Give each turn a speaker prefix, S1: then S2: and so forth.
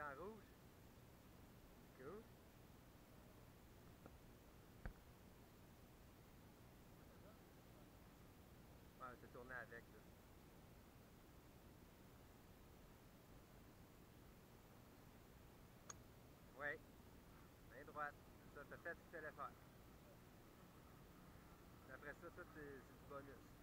S1: l'écran rouge. Cool. Ouais, c'est tourné avec là. Oui. Main droite. Ça, t'as fait ce qu'il. Après ça, ça c'est du bonus.